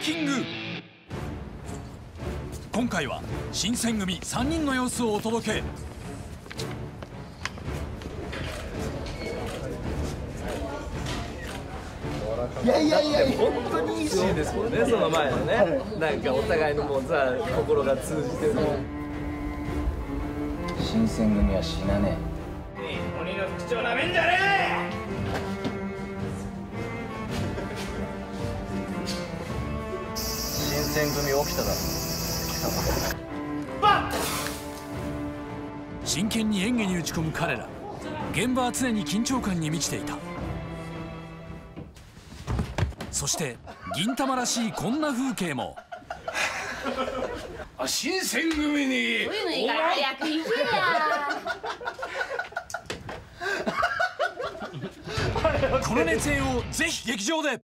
キング。今回は新選組3人の様子をお届け。いやいやいや本当にいいシーンですもんねその前のね。なんかお互いのもうさ心が通じてる新選組は死なね鬼の副長なめんじゃね新選組起きただろ。真剣に演技に打ち込む彼ら。現場は常に緊張感に満ちていた。そして銀玉らしいこんな風景も。あ新選組にそういうのいいから早く行けや。この熱演をぜひ劇場で